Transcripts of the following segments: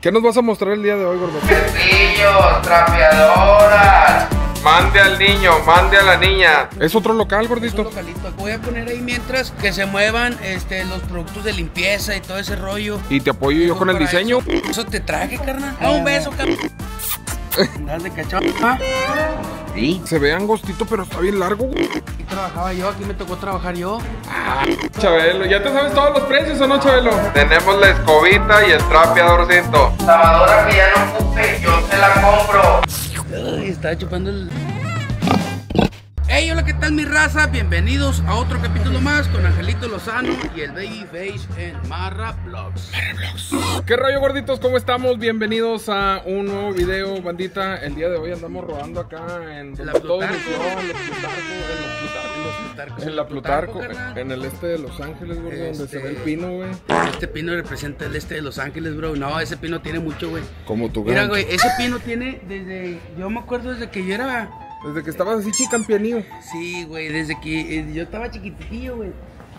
¿Qué nos vas a mostrar el día de hoy, gordo? Cepillos, trapeadoras. Mande al niño, mande a la niña. ¿Es otro local, Es un gordito? localito. Voy a poner ahí mientras que se muevan este, los productos de limpieza y todo ese rollo. Y te apoyo yo con el diseño. Eso, eso te traje, carnal. Ah, un beso, carnal. Andas de cachón. Ah, ¿Sí? Se ve angostito, pero está bien largo. güey. Aquí trabajaba yo, aquí me tocó trabajar yo. Chabelo, ¿ya te sabes todos los precios o no, Chabelo? Tenemos la escobita y el trapeadorcito. Lavadora que ya no ocupe, yo se la compro. Ay, estaba chupando el. Hey, hola, ¿qué tal mi raza? Bienvenidos a otro capítulo más con Angelito Lozano y el Babyface en Marra Vlogs. ¿Qué rollo, gorditos? ¿Cómo estamos? Bienvenidos a un nuevo video, bandita. El día de hoy andamos rodando acá en la Plutarco. en la Plutarco, en el este de Los Ángeles, gordo, donde se Este- ve el pino, güey. Este pino representa el este de Los Ángeles, bro. No, ese pino tiene mucho, güey. Como tu Mira, güey, ese pino tiene desde. Yo me acuerdo desde que yo era. Desde que estabas así chicampianillo. Sí, güey, desde que eh, yo estaba chiquitillo, güey.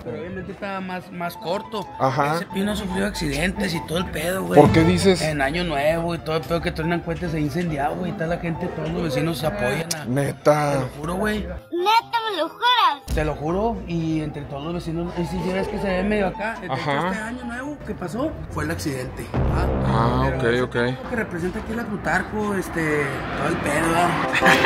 Pero obviamente estaba más, más corto. Ajá. Ese pino ha sufrido accidentes y todo el pedo, güey. ¿Por qué dices? En Año Nuevo y todo el pedo que truenan cuentas se incendiado, güey. Y toda la gente, todos los vecinos se apoyan a. Te Neta. lo juro, güey. Neta, me lo juras. Te lo juro. Y entre todos los vecinos, y si ves que se ve medio acá, Ajá. este año nuevo que pasó fue el accidente. Ah, ok, Pero ok. Lo que representa aquí la Plutarco, este, todo el pedo, ¿verdad?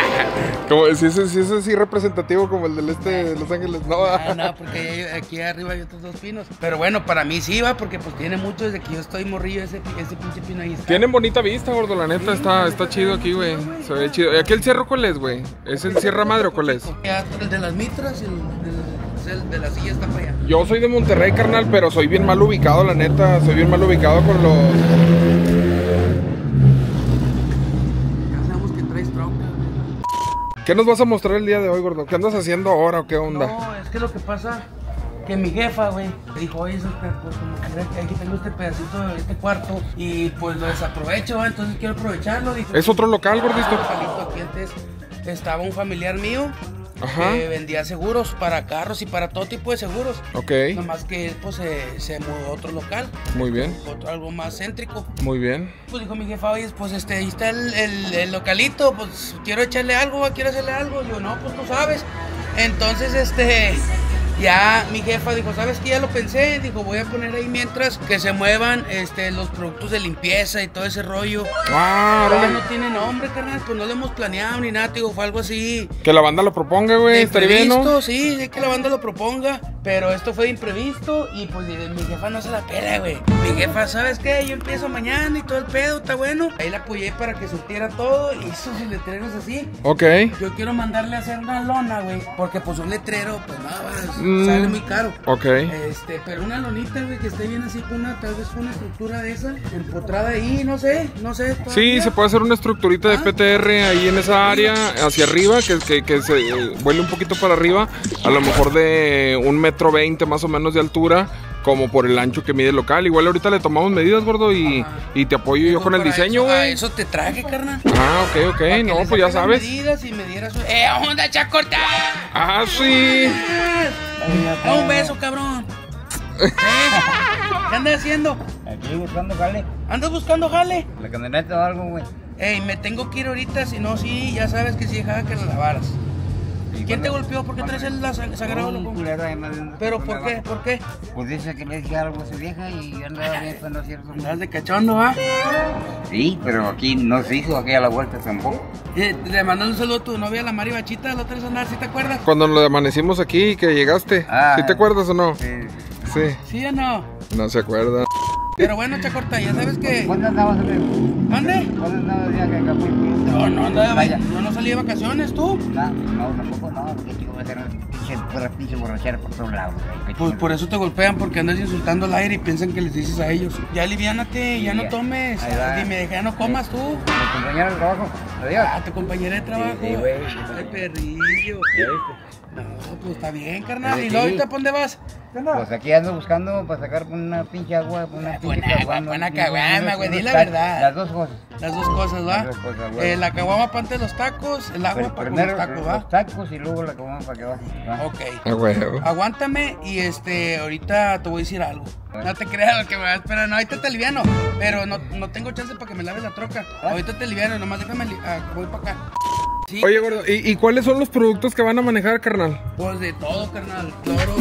Como si ese, si ese es así representativo como el del este de Los Ángeles, no. Ah, no, porque hay- aquí arriba hay otros dos pinos. Pero bueno, para mí sí va, porque pues tiene mucho desde que yo estoy morrillo, ese, ese pinche pino ahí está. Tienen bonita vista, gordo, la neta, está, está chido aquí, güey. Se ve chido. ¿Y aquí el cierro cuál es, güey? ¿Es el Sierra Madre o cuál es? El de las mitras y el, de la silla está para allá. Yo soy de Monterrey, carnal, pero soy bien mal ubicado, la neta. Soy bien mal ubicado con los... Ya sabemos que traes tronca. ¿Qué nos vas a mostrar el día de hoy, gordo? ¿Qué andas haciendo ahora o qué onda? No, es que lo que pasa que mi jefa, güey, dijo, oye, eso, pues como que aquí tengo este pedacito, este cuarto, y pues lo desaprovecho, ¿va? entonces quiero aprovecharlo. Dijo, ¿Es otro local, gordito? aquí antes estaba un familiar mío Ajá. que vendía seguros para carros y para todo tipo de seguros. Ok, Nomás que él pues se, se mudó a otro local, muy bien, otro algo más céntrico. muy bien. Pues dijo mi jefa, oye, pues este, ahí está el, el- el localito, pues quiero echarle algo, quiero hacerle algo. Yo, no, pues tú sabes. Entonces, este, ya mi jefa dijo, ¿sabes qué? Ya lo pensé. Dijo, voy a poner ahí mientras que se muevan este, los productos de limpieza y todo ese rollo. Ah, Ya órale. no tiene nombre, carnal, pues no lo hemos planeado ni nada, digo, fue algo así. Que la banda lo proponga, güey. Estaría bien, ¿no? sí que la banda lo proponga, pero esto fue de imprevisto y pues mi jefa no se la pela, güey. Mi jefa, ¿sabes qué? Yo empiezo mañana y todo el pedo, está bueno. Ahí la apoyé para que surtiera todo, hizo sus letreros así. Ok. Yo quiero mandarle a hacer una lona, güey, porque pues un letrero, pues nada, Mm. sale muy caro. Ok. Este, pero una lonita, güey, que esté bien así con una, tal vez con una estructura de esa, empotrada ahí, no sé, no sé. Sí, se puede hacer una estructurita de Ah. PTR ahí en esa área, hacia arriba, que, que, que se eh, vuele un poquito para arriba, a lo mejor de un metro veinte más o menos de altura, como por el ancho que mide el local. Igual ahorita le tomamos medidas, gordo, y, y te apoyo yo con el diseño, güey. Eso te traje, carnal. Ah, ok, ok, no, pues ya sabes. medidas y me dieras un- ¡Eh, onda, chacorta! Ah, sí. ¡Da un beso, cabrón! ¿Eh? ¿Qué andas haciendo? Aquí buscando jale, ¿Andas buscando jale? la camioneta o algo, güey. Ey, me tengo que ir ahorita, si no, sí, ya sabes que sí dejaba que la lavaras. ¿Quién te golpeó? ¿Por qué traes el sagrado loco? ¿Pero por qué? ¿Por qué? Pues dice que le dije algo a su vieja y yo andaba bien cuando es cierto. Andas de cachondo, ¿va? Sí, pero aquí no se hizo aquí a la vuelta tampoco. Eh, le mandó un saludo a tu novia, la Mari Bachita, la otra vez andar, ¿sí te acuerdas? Cuando lo amanecimos aquí y que llegaste. Ah. ¿Sí te acuerdas o no? Sí. Sí. ¿Sí o no? No se acuerda. Pero bueno, chacorta, ya sabes que... ¿Cuándo andabas? ¿Mande? ¿Cuándo andabas ya que Acapulco? No, no andaba de Vaya. Yo no salí de vacaciones, ¿tú? No, no, tampoco no, porque chico va a ser pinche, borrachera por todos lados. Pues por eso te golpean, porque andas insultando al aire y piensan que les dices a ellos. Ya aliviánate, ya no Ya. tomes. Dime, deja, no comas tú. Mi compañero de trabajo, adiós. Ah, tu compañera de trabajo. Sí, güey. Ay, perrillo. No, pues está bien, carnal. Sí, ¿Y luego ahorita pa' dónde vas? Pues aquí ando buscando para sacar una pinche agua, una Buena agua, caguama, güey, di la verdad. Las dos cosas. Las dos cosas, ¿va? Las dos cosas, güey. Eh, la caguama pa' antes los tacos, el agua Pero para primero los tacos, ¿va? los tacos y luego la caguama para que baje. ¿va? Ok. Ah. Aguántame y este, ahorita te voy a decir algo. No te creas lo que me va a esperar. No, ahorita te aliviano. Pero no, no tengo chance para que me laves la troca. Ahorita te aliviano, nomás déjame. li- ah, voy para acá. Sí, Oye, gordo, ¿y, y cuáles son los productos que van a manejar, carnal? pues de todo, carnal. Cloro,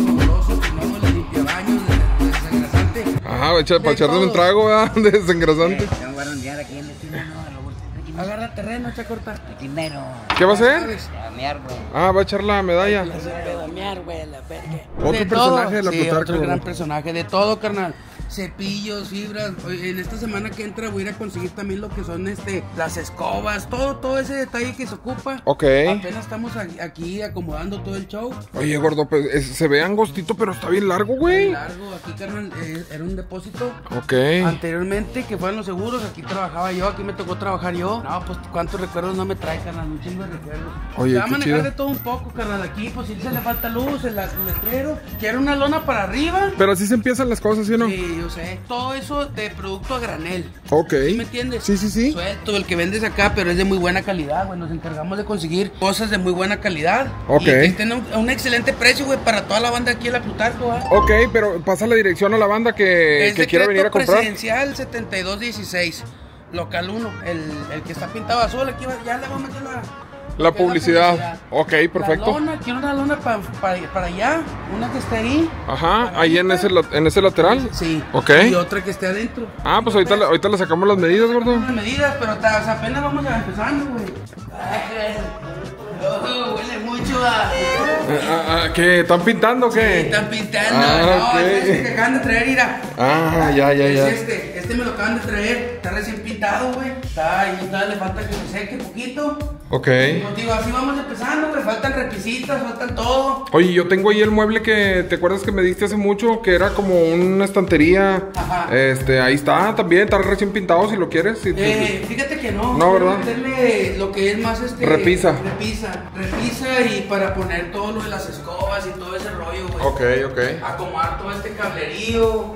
Ajá, echa, para echarle un trago, ¿verdad? De desengrasante. Tengo que arrondear aquí en el timero, no, a aquí no. Agarra terreno, echa corta. El timero. ¿Qué va a hacer? ¿Sabes? A mear, güey. Ah, va a echar la medalla. Otro De personaje de la sí, Plutarco, otro gran personaje, de todo, carnal. Cepillos, fibras. En esta semana que entra voy a ir a conseguir también lo que son este las escobas, todo, todo ese detalle que se ocupa. Ok. Apenas estamos aquí acomodando todo el show. Oye, gordo, pues es- se ve angostito, pero está bien largo, güey. Largo, aquí, carnal, eh, era un depósito. Ok. Anteriormente, que fueron los seguros, aquí trabajaba yo, aquí me tocó trabajar yo. No, pues cuántos recuerdos no me trae, carnal, un chingo de recuerdos. Oye, Se va a manejar chido. de todo un poco, carnal, aquí, pues si se le falta luz, el, el letrero, quiere una lona para arriba. Pero así se empiezan las cosas, ¿sí o no? Sí, Todo eso de producto a granel. Ok. ¿Sí me entiendes? Sí, sí, sí. Suelto, el que vendes acá, pero es de muy buena calidad, güey. Nos encargamos de conseguir cosas de muy buena calidad. Ok. Y que estén a un, a un excelente precio, güey, para toda la banda aquí en la Plutarco. Ok, pero pasa la dirección a la banda que, Es que quiera venir a comprar. presidencial 7216, local 1. El, el que está pintado azul, aquí ya le vamos a meter la... La es publicidad. Ok, perfecto. La lona, quiero una lona pa- pa- para allá, una que esté ahí. Ajá, ahí en ese, en ese lateral. Sí. Ok. Y otra que esté adentro. Ah, pues ahorita, le- ahorita le sacamos las medidas, gordo. unas medidas, pero ta- o sea, apenas vamos a empezando, güey. Ay, oh, huele mucho a... Ah, ah, ¿Qué? ¿Están pintando o qué? Están pintando, Ah, no, ok. es este que acaban de traer, mira. Ah, ya, ya, Es ya. este, este me lo acaban de traer, está recién pintado, güey. Está ahí, está, le falta que se seque poquito. Ok. Pues digo, así vamos empezando, güey, faltan repisitas, faltan todo. Oye, yo tengo ahí el mueble que te acuerdas que me diste hace mucho, que era como una estantería. Ajá. Este, ahí está también, está recién pintado si lo quieres. si- Eh, fíjate que no. No, ¿verdad? meterle lo que es más este. Repisa. Repisa. Repisa y para poner todo lo de las escobas y todo ese rollo, güey. Ok, ok. Acomodar todo este cablerío.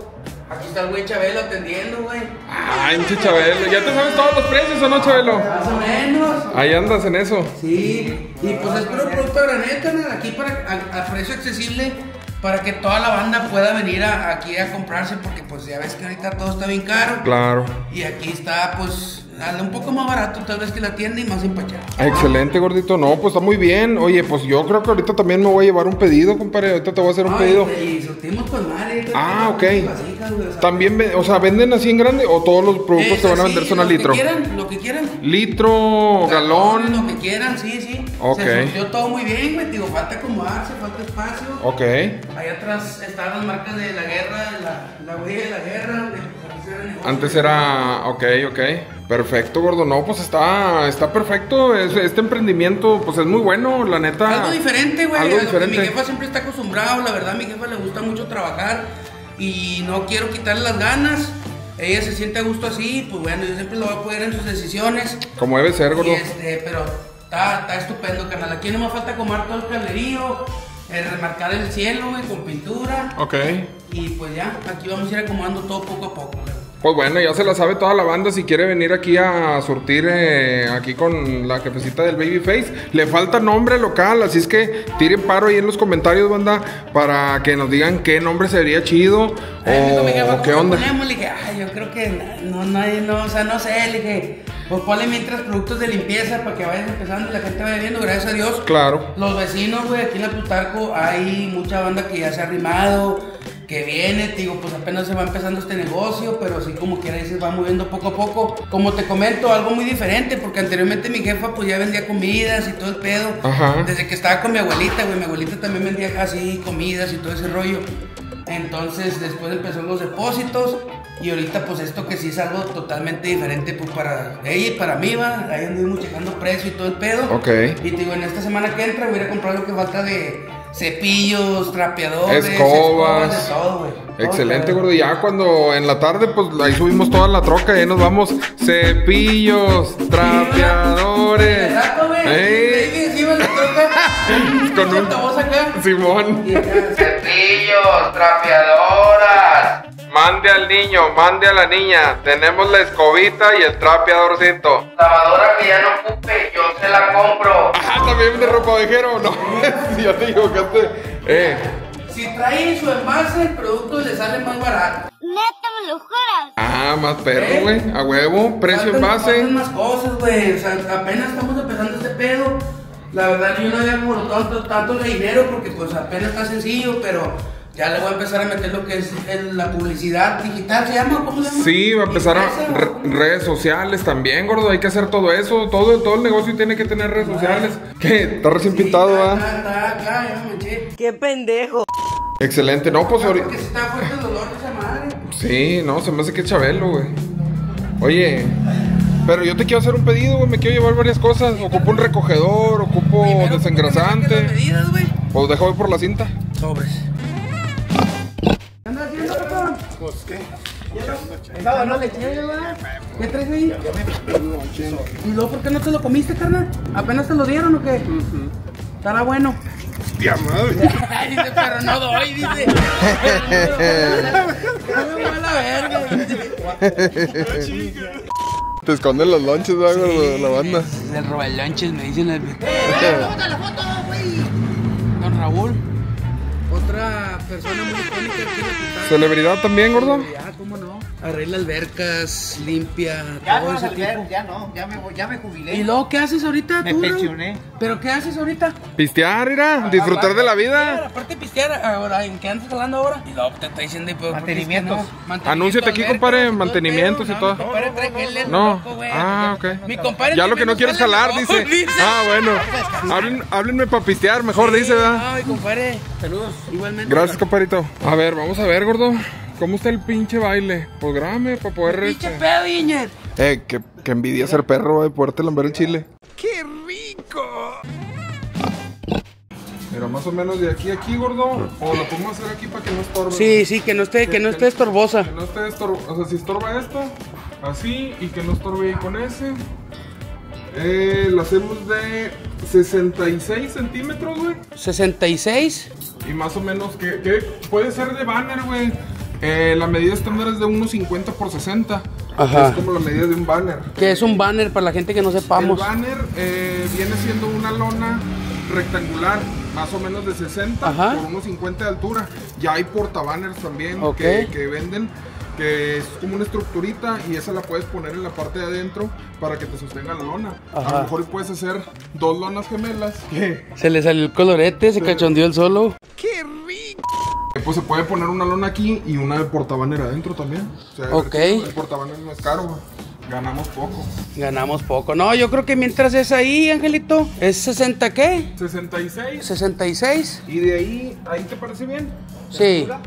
Aquí está el güey Chabelo atendiendo, güey. Ay, pinche Chabelo. ¿Ya te sabes todos los precios o no, Chabelo? Más o menos. Ahí andas en eso. Sí, y pues es puro producto de granel, carnal, aquí para, a, a precio accesible para que toda la banda pueda venir a- aquí a comprarse porque pues ya ves que ahorita todo está bien caro Claro. y aquí está pues un poco más barato tal vez que la tienda y más empachado. Excelente, gordito. No, pues está muy bien. Oye, pues yo creo que ahorita también me voy a llevar un pedido, compadre. Ahorita te voy a hacer un Ay, pedido. Y surtimos con madre. Ah, ok. vasijas, güey, o sea, También, o sea, ¿venden así en grande o todos los productos es que van a vender son a lo litro? Que quieran, lo que quieran. Litro, galón. Lo que quieran, sí, sí. Ok. Se surtió todo muy bien, güey. Digo, falta acomodarse, falta espacio. Ok. Ahí atrás están las marcas de la guerra, la, la huella de la guerra. Antes era, ok, ok. Perfecto, gordo. No, pues está, está perfecto. Es- este emprendimiento, pues es muy bueno, la neta. Algo diferente, güey. Algo que diferente. Mi jefa siempre está acostumbrado. La verdad, a mi jefa le gusta mucho trabajar. Y no quiero quitarle las ganas. Ella se siente a gusto así. Pues bueno, yo siempre lo voy a apoyar en sus decisiones. Como debe ser, gordo. Y este, pero está, está estupendo, carnal. Aquí no me falta comar todo el cablerío. eh, remarcar el cielo, güey, con pintura. Ok. Y pues ya, aquí vamos a ir acomodando todo poco a poco, güey. Pues bueno, ya se la sabe toda la banda. Si quiere venir aquí a surtir eh, aquí con la jefecita del Babyface, le falta nombre local. Así es que tiren paro ahí en los comentarios, banda, para que nos digan qué nombre sería chido me dijo jefa, o qué ¿cómo onda. le ponemos? Le dije, ay, yo creo que no, no, hay- no, o sea, no sé, le dije, pues ponle mientras productos de limpieza para que vayan empezando y la gente vaya viendo, gracias a Dios. Claro. Los vecinos, güey, aquí en la Plutarco hay mucha banda que ya se ha arrimado, que viene, te digo, pues apenas se va empezando este negocio, pero así como quiera se va moviendo poco a poco. Como te comento, algo muy diferente, porque anteriormente mi jefa pues ya vendía comidas y todo el pedo. Ajá. Desde que estaba con mi abuelita, güey, mi abuelita también vendía así comidas y todo ese rollo. Entonces después empezó los depósitos y ahorita pues esto que sí es algo totalmente diferente pues para ella y para mí va, ahí anduvimos checando precio y todo el pedo. Ok. Y te digo, en esta semana que entra voy a ir a comprar lo que falta de cepillos, trapeadores, Escobas. de todo, güey. Excelente, gordo. Ya cuando en la tarde, pues ahí subimos toda la troca y ahí nos vamos. Cepillos, trapeadores. Exacto, güey. Ey, Sí, encima de la troca. Con un- acá. Simón. Cepillos, trapeadoras. Mande al niño, mande a la niña. Tenemos la escobita y el trapeadorcito. Lavadora que ya no ocupe, la compro. Ajá, también de ropa ovejero, ¿no? si ya te equivocaste. Eh, Si trae su envase, el producto le sale más barato. Neta, me lo juras. Ah, más perro, güey. A huevo, precio en Faltan- base. faltan más cosas, güey. O sea, apenas estamos empezando este pedo. La verdad, yo no había alborotado tanto, tanto el dinero porque, pues, apenas está sencillo, pero ya le voy a empezar a meter lo que es el- la publicidad digital. ¿Se llama? ¿Cómo se llama? Sí, va a empezar a redes sociales también, gordo. Hay que hacer todo eso. Todo, todo el negocio tiene que tener redes sociales. ¿Qué? Está recién Sí, pintado, está, ¿ah? está, está, acá, ya me. ¡Qué pendejo! Excelente. No, pues ahorita. Porque si está fuerte el dolor de esa madre. Sí, no, se me hace que es Chabelo, güey. Oye, pero yo te quiero hacer un pedido, güey. Me quiero llevar varias cosas. Ocupo un recogedor, ocupo Primero, ¿por qué me desengrasante. medidas, güey? Pues dejo por la cinta. Sobres. ¿Qué? No, no le ¿verdad? ¿Qué traes ahí? ¿Y luego por qué no te lo comiste, carnal? ¿Apenas te lo dieron o qué? Estará bueno. Hostia madre. Dice, pero no doy, dice. No me la verga. Te esconden los lonches, güey, Sí, la banda. Del robelonches me dicen el. Don Raúl. Otra persona muy icónica. ¿Celebridad también, gordo? Ya, cómo no. Arregla albercas, limpia, Ya todo no, ese Alberto, tipo. ya no, ya me, voy- ya me jubilé. ¿Y luego qué haces ahorita Me tú, Raúl? pensioné. ¿Pero qué haces ahorita? Pistear, mira, disfrutar de la vida. Aparte de pistear, ahora, ¿en qué andas hablando ahora? Y luego te está diciendo, pues, Mantenimientos. Anúnciate aquí, compadre, mantenimientos y todo. No. loco, güey. Ah, ok. Mi compadre Ya lo que no quieres geles jalar, dice. Ah, bueno. Háblenme para pistear, mejor dice, ¿verdad? Ay, compadre. Saludos. Igualmente. Gracias, compadrito. A ver, vamos a ver, gordo. ¿Cómo está el pinche baile? Pues grábame para poder. Pinche este- pedo, Iñet. Eh, que, que envidia ser perro, güey, poderte lamber el chile. ¡Qué rico! Mira, más o menos de aquí a aquí, gordo. O lo podemos hacer aquí para que no estorbe. Sí, sí, que no esté, que no esté estorbosa. Que no esté estorbo. O sea, si estorba esto, así, y que no estorbe ahí con ese. Eh, lo hacemos de 66 centímetros, güey. 66. Y más o menos, que, que puede ser de banner, güey. Eh, la medida estándar es de 1.50 por 60. Ajá. Es como la medida de un banner. Que es un banner para la gente que no sepamos. El banner eh, viene siendo una lona rectangular, más o menos de 60 Ajá. por unos 50 de altura. Ya hay portabanners también que, que venden, que es como una estructurita y esa la puedes poner en la parte de adentro para que te sostenga la lona. A Ajá. lo mejor puedes hacer dos lonas gemelas que Se le salió el colorete, se cachondeó el solo. ¡Qué! Pues se puede poner una lona aquí y una de portabanner adentro también. O sea, Ok. El portabanner no es caro, güey. ganamos poco. Ganamos poco. No, yo creo que mientras es ahí, Angelito, ¿es 60 qué? 66. 66. Y de ahí, ¿ahí te parece bien? ¿De Sí. altura?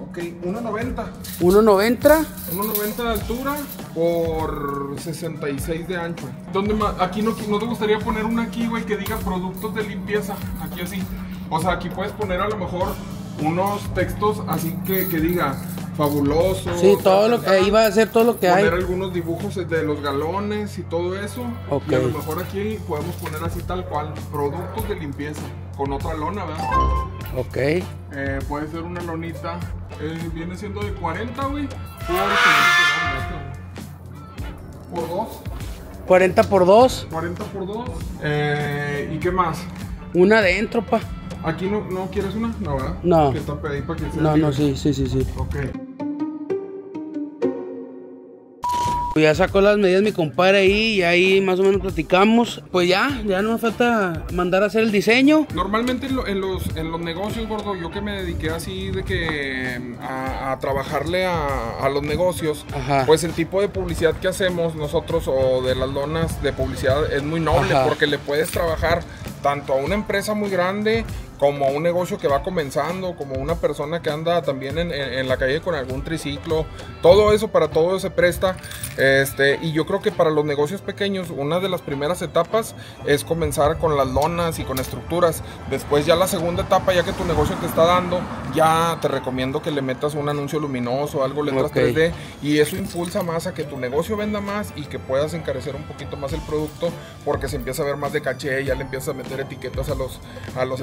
Ok, 1.90. 1.90. 1.90 de altura por 66 de ancho. ¿Dónde más? Aquí no, no te gustaría poner una aquí, güey, que diga productos de limpieza. Aquí así. O sea, aquí puedes poner a lo mejor unos textos así que, que diga fabuloso. Sí, todo lo que iba a ser todo lo que hay. Poner algunos dibujos de los galones y todo eso. Ok. Y a lo mejor aquí podemos poner así tal cual, productos de limpieza. Con otra lona, ¿verdad? Ok. Eh, puede ser una lonita. eh, viene siendo de 40, güey. Por, por 2. 40 por 2. 40 por 2. Eh, ¿Y qué más? Una adentro, pa. Aquí no, no quieres una, no, ¿verdad? No. Que está ahí para que sea No, no, sí, sí, sí, sí. Ok. Pues ya sacó las medidas mi compadre ahí y ahí más o menos platicamos. Pues ya, ya no me falta mandar a hacer el diseño. Normalmente en, lo- en los, en los negocios, gordo, yo que me dediqué así de que a, a trabajarle a, a los negocios, Ajá. pues el tipo de publicidad que hacemos nosotros o de las lonas de publicidad es muy noble Ajá. porque le puedes trabajar tanto a una empresa muy grande como a un negocio que va comenzando, como una persona que anda también en, en- en la calle con algún triciclo, todo eso para todo se presta. Este, y yo creo que para los negocios pequeños, una de las primeras etapas es comenzar con las lonas y con estructuras. Después ya la segunda etapa, ya que tu negocio te está dando, ya te recomiendo que le metas un anuncio luminoso, algo letras Ok. 3D, y eso impulsa más a que tu negocio venda más y que puedas encarecer un poquito más el producto, porque se empieza a ver más de caché, ya le empiezas a meter etiquetas a los, a los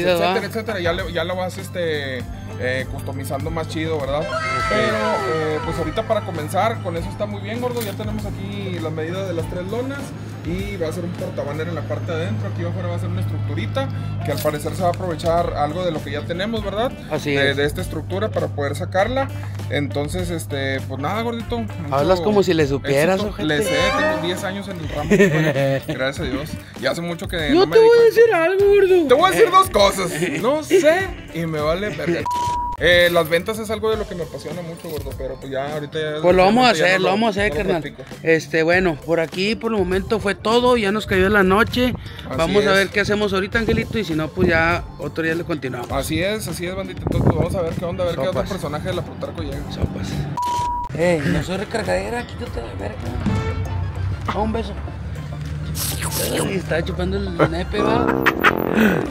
Etcétera, ¿va? etcétera. Ya, le- ya lo vas este, eh, customizando más chido, ¿verdad? Pero, eh, pues ahorita para comenzar, con eso está muy bien, gordo. Ya tenemos aquí las medidas de las tres lonas y va a ser un portabanner en la parte de adentro. Aquí afuera va a ser una estructurita que al parecer se va a aprovechar algo de lo que ya tenemos, ¿verdad? Así de, es. de esta estructura para poder sacarla. Entonces, este, pues nada, gordito. Hablas como si le supieras. Le sé, tengo 10 años en el ramo. Gracias a Dios. Y hace mucho que Yo no te voy a decir algo, gordo. Te voy a decir dos cosas. No sé y me vale verga. Eh, las ventas es algo de lo que me apasiona mucho, gordo, pero pues ya ahorita ya... Pues lo vamos a hacer, no lo vamos a hacer, no carnal. Este, bueno, por aquí por el momento fue todo, ya nos cayó la noche. Así vamos a ver qué hacemos ahorita, Angelito, y si no, pues ya otro día le continuamos. Así es, así es, bandita. Entonces pues, vamos a ver qué onda, a ver qué otro personaje de la Plutarco llega. Sopas. Ey, no soy recargadera, quítate la verga. Da un beso. Ay, estaba chupando el nepe, va.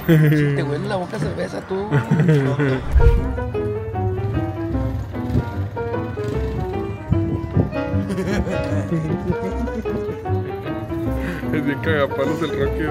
Si te huele la boca cerveza, tú. Es bien cagapalos el Rocky.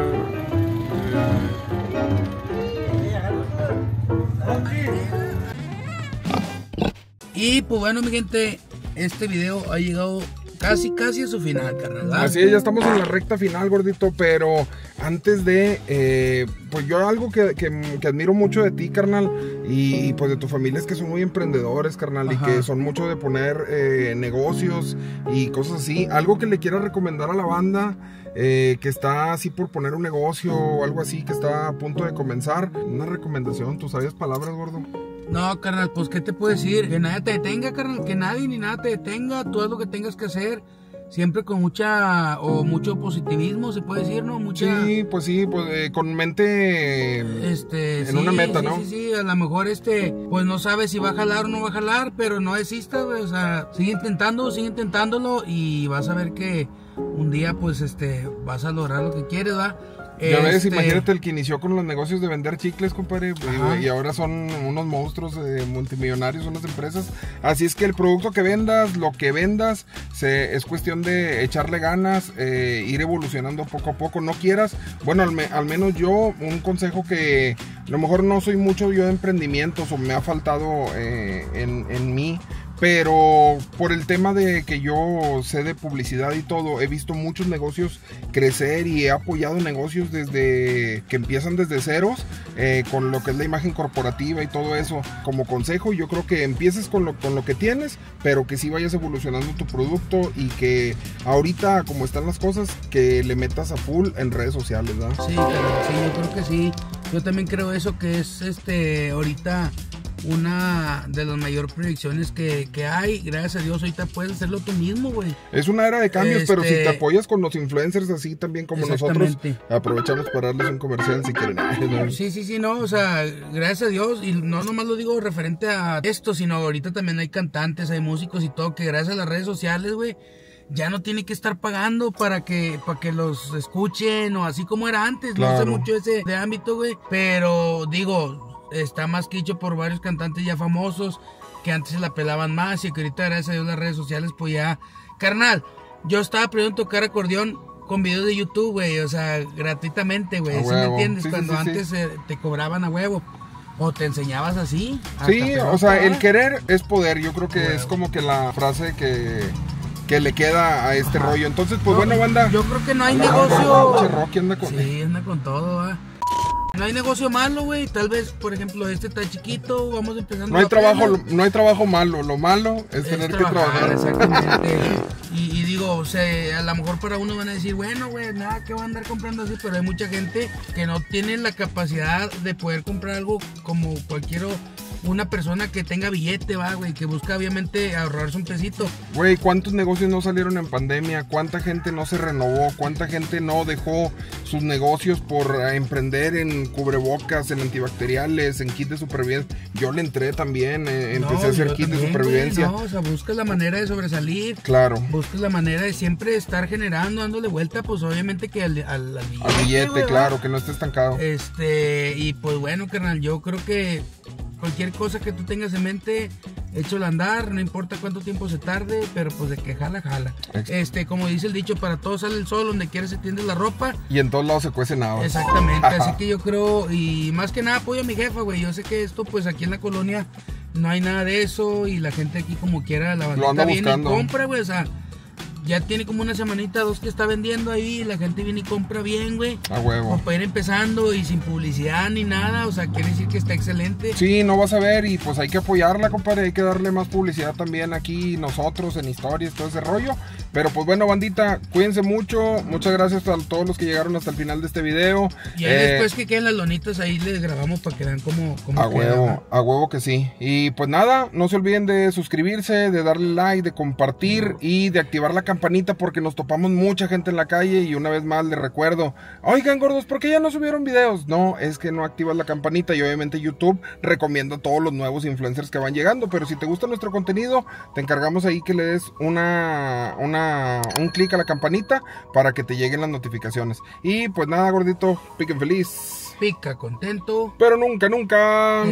Y pues bueno, mi gente, este video ha llegado casi, casi a su final, carnal. Así es, ya estamos en la recta final, gordito, pero antes de, eh, pues yo algo que, que- que admiro mucho de ti, carnal, y, pues de tu familia es que son muy emprendedores, carnal, y que son mucho de poner eh, negocios y cosas así. Algo que le quieras recomendar a la banda eh, que está así por poner un negocio o algo así, que está a punto de comenzar. Una recomendación, tus sabias palabras, gordo. No, carnal, pues ¿qué te puedo decir? Que nadie te detenga, carnal, que nadie ni nada te detenga, tú haz lo que tengas que hacer, siempre con mucha, o mucho positivismo, se puede decir, ¿no? Mucha... Sí, pues sí, pues eh, con mente Este, en sí, una meta, sí, ¿no? Sí, sí, a lo mejor este, pues no sabes si va a jalar o no va a jalar, pero no desista, güey, o sea, sigue intentando, sigue intentándolo y vas a ver que un día, pues, este, vas a lograr lo que quieres, ¿va? Ya ves, Este, imagínate el que inició con los negocios de vender chicles, compadre, Ajá. y, y ahora son unos monstruos eh, multimillonarios, unas empresas. Así es que el producto que vendas, lo que vendas, se, es cuestión de echarle ganas, eh, ir evolucionando poco a poco. No quieras, bueno, al, me- al menos yo, un consejo que a lo mejor no soy mucho yo de emprendimientos o me ha faltado eh, en, en mí. Pero por el tema de que yo sé de publicidad y todo, he visto muchos negocios crecer y he apoyado negocios desde que empiezan desde ceros, eh, con lo que es la imagen corporativa y todo eso. Como consejo, yo creo que empieces con lo, con lo que tienes, pero que sí vayas evolucionando tu producto y que ahorita, como están las cosas, que le metas a full en redes sociales, ¿verdad? Sí, carnal, sí, yo creo que sí. Yo también creo eso que es este ahorita una de las mayores proyecciones que, que hay. Gracias a Dios, ahorita puedes hacerlo tú mismo, güey. Es una era de cambios, pero si Este- te apoyas con los influencers así también como nosotros, aprovechamos para darles un comercial si quieren. Sí, sí, sí, no, o sea, gracias a Dios, y no nomás lo digo referente a esto, sino ahorita también hay cantantes, hay músicos y todo, que gracias a las redes sociales, güey, ya no tiene que estar pagando para que, para que los escuchen, o así como era antes, no sé mucho ese de ámbito, güey, pero digo, está más que dicho por varios cantantes ya famosos, que antes se la pelaban más, y que ahorita gracias a Dios las redes sociales, pues ya, carnal, yo estaba aprendiendo a tocar acordeón con videos de YouTube, güey, o sea, gratuitamente, güey, ¿sí me entiendes? Sí, Cuando sí, antes eh, te cobraban a huevo. O te enseñabas así. Sí, o sea, el querer es poder. Yo creo que Huevo. es como que la frase que, que le queda a este Ajá. rollo. Entonces, pues No, bueno, banda. Yo creo que no hay la- negocio. Rocky anda con. Sí, anda con todo, va. No hay negocio malo, güey. Tal vez, por ejemplo, este está chiquito, vamos empezando. No hay trabajo, no hay trabajo malo. Lo malo es, Es tener que trabajar, trabajar. Exactamente. Digo, o sea, a lo mejor para uno van a decir, bueno, güey, nada, que va a andar comprando así, pero hay mucha gente que no tiene la capacidad de poder comprar algo como cualquier una persona que tenga billete, va, güey, que busca obviamente ahorrarse un pesito. Güey, ¿cuántos negocios no salieron en pandemia? ¿Cuánta gente no se renovó? ¿Cuánta gente no dejó sus negocios por eh, emprender en cubrebocas, en antibacteriales, en kit de supervivencia? Yo le entré también, eh, empecé No, a hacer kit de supervivencia. no, o sea, buscas la manera de sobresalir. Claro. Buscas la manera de siempre estar generando, dándole vuelta, pues obviamente que al, al, al billete. Al billete, ¿va? claro, que no esté estancado. Este, y pues bueno, carnal, yo creo que cualquier cosa que tú tengas en mente, échalo a andar, no importa cuánto tiempo se tarde, pero pues de que jala, jala. Este, como dice el dicho, para todos sale el sol, donde quiera se tiende la ropa. Y en todos lados se cuece nada. Exactamente, así que yo creo, y más que nada apoyo a mi jefa, güey. Yo sé que esto, pues aquí en la colonia no hay nada de eso, y la gente aquí como quiera, la bandita viene y compra, güey, o sea. Ya tiene como una semanita, dos que está vendiendo ahí. La gente viene y compra bien, güey. A huevo. Como para ir empezando y sin publicidad ni nada. O sea, quiere decir que está excelente. Sí, no vas a ver y pues hay que apoyarla, compadre. Hay que darle más publicidad también aquí nosotros en historias, todo ese rollo. Pero pues bueno, bandita, cuídense mucho. Muchas gracias a todos los que llegaron hasta el final de este video. Y ahí Eh, después que queden las lonitas, ahí les grabamos para que vean cómo, cómo A huevo, a huevo que sí. Y pues nada, no se olviden de suscribirse, de darle like, de compartir y de activar la campanita porque nos topamos mucha gente en la calle y una vez más les recuerdo, oigan gordos, ¿por qué ya no subieron videos? No, es que no activas la campanita y obviamente YouTube recomienda a todos los nuevos influencers que van llegando, pero si te gusta nuestro contenido, te encargamos ahí que le des una, una, un clic a la campanita para que te lleguen las notificaciones. Y pues nada, gordito, piquen feliz. Pica contento. Pero nunca, nunca.